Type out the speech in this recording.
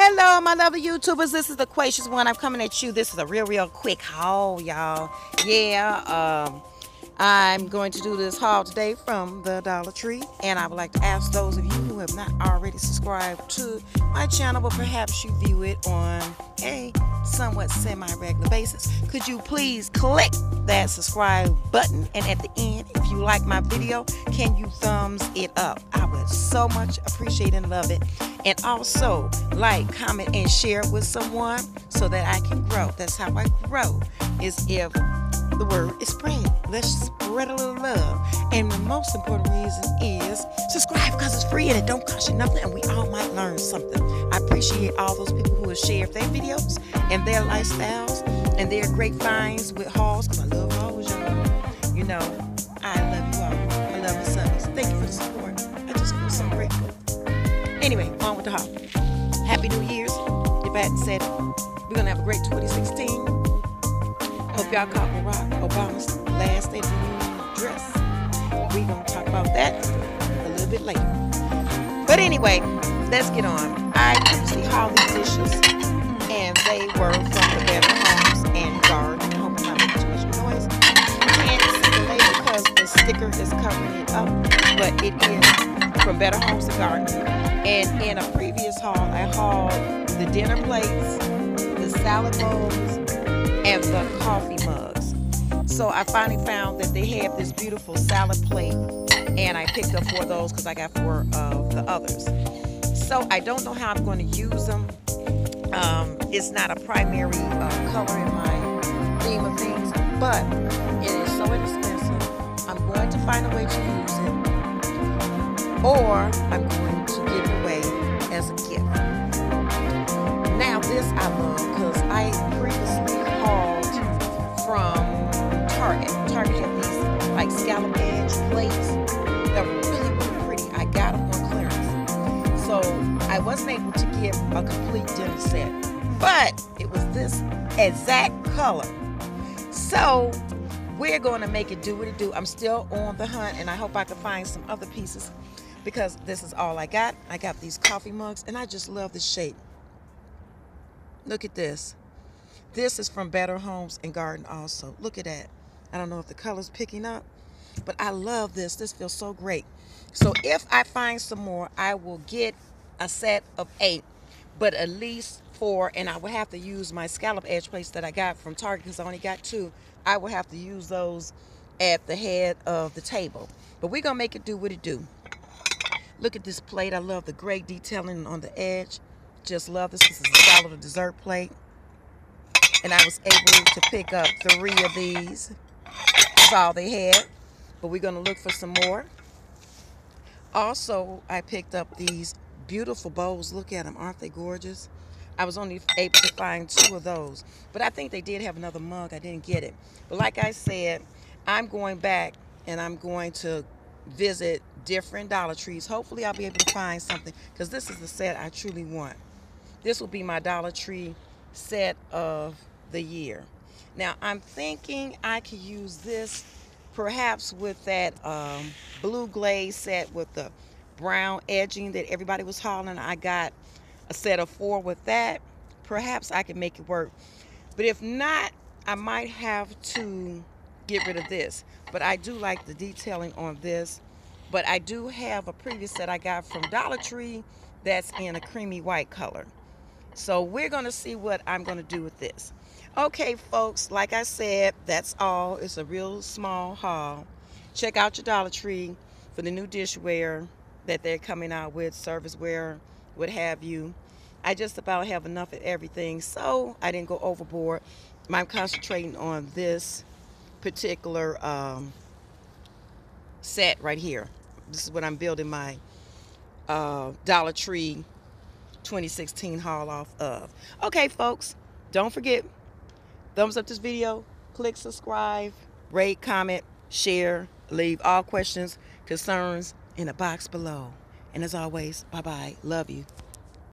Hello, my lovely YouTubers. This is the Loquacious one. I'm coming at you. This is a real, real quick haul, y'all. Yeah, um, I'm going to do this haul today from the Dollar Tree. And I would like to ask those of you who have not already subscribed to my channel, but perhaps you view it on a somewhat semi-regular basis, could you please click that subscribe button? And at the end, if you like my video, can you thumbs it up? I so much appreciate and love it. And also, like, comment, and share with someone so that I can grow. That's how I grow, is if the word is spread. Let's spread a little love. And the most important reason is subscribe because it's free and it don't cost you nothing and we all might learn something. I appreciate all those people who have shared their videos and their lifestyles and their great finds with hauls because I love hauls, y'all. You know, I love you all. I love my sons. Thank you for the support. Anyway, on with the haul. Happy New Year's. If I hadn't said we're going to have a great 2016. Hope y'all caught Barack Obama's last State of the. We're going to talk about that a little bit later. But anyway, let's get on. I previously hauled these dishes, and they were from the Better Homes and Garden. I hope I'm not making too much noise. Can't see the label because the sticker is covering it up, but it is from Better Homes and Garden. And in a previous haul, I hauled the dinner plates, the salad bowls, and the coffee mugs. So I finally found that they have this beautiful salad plate and I picked up four of those because I got four of the others. So I don't know how I'm going to use them. Um, it's not a primary uh, color in my theme of things, but it is so inexpensive. I'm going to find a way to use it or I'm this love because I previously hauled from Target. Target had these like scallop edge plates. They're really, really pretty. I got them on clearance. So I wasn't able to get a complete dinner set, but it was this exact color. So we're going to make it do what it do. I'm still on the hunt and I hope I can find some other pieces because this is all I got. I got these coffee mugs and I just love the shape. Look at this. This is from Better Homes and Garden also. Look at that. I don't know if the color's picking up, but I love this. This feels so great. So if I find some more, I will get a set of eight, but at least four, and I will have to use my scallop edge plates that I got from Target because I only got two. I will have to use those at the head of the table. But we're going to make it do what it do. Look at this plate. I love the gray detailing on the edge. Just love this. This is a salad dessert plate and I was able to pick up three of these. That's all they had, but we're gonna look for some more. Also, I picked up these beautiful bowls. Look at them, aren't they gorgeous? I was only able to find two of those, but I think they did have another mug. I didn't get it. But like I said, I'm going back and I'm going to visit different Dollar Trees. Hopefully I'll be able to find something because this is the set I truly want. This will be my Dollar Tree set of the year. Now I'm thinking I could use this perhaps with that um, blue glaze set with the brown edging that everybody was hauling. I got a set of four with that. Perhaps I can make it work. But if not, I might have to get rid of this. But I do like the detailing on this. But I do have a previous set I got from Dollar Tree that's in a creamy white color. So we're going to see what I'm going to do with this. Okay, folks, like I said, that's all. It's a real small haul. Check out your Dollar Tree for the new dishware that they're coming out with, serviceware, what have you. I just about have enough of everything, so I didn't go overboard. I'm concentrating on this particular um, set right here. This is what I'm building my uh, Dollar Tree 2016 haul off of. Okay, folks, don't forget, thumbs up this video, click subscribe, rate, comment, share, leave all questions, concerns in the box below. And as always, bye-bye. Love you.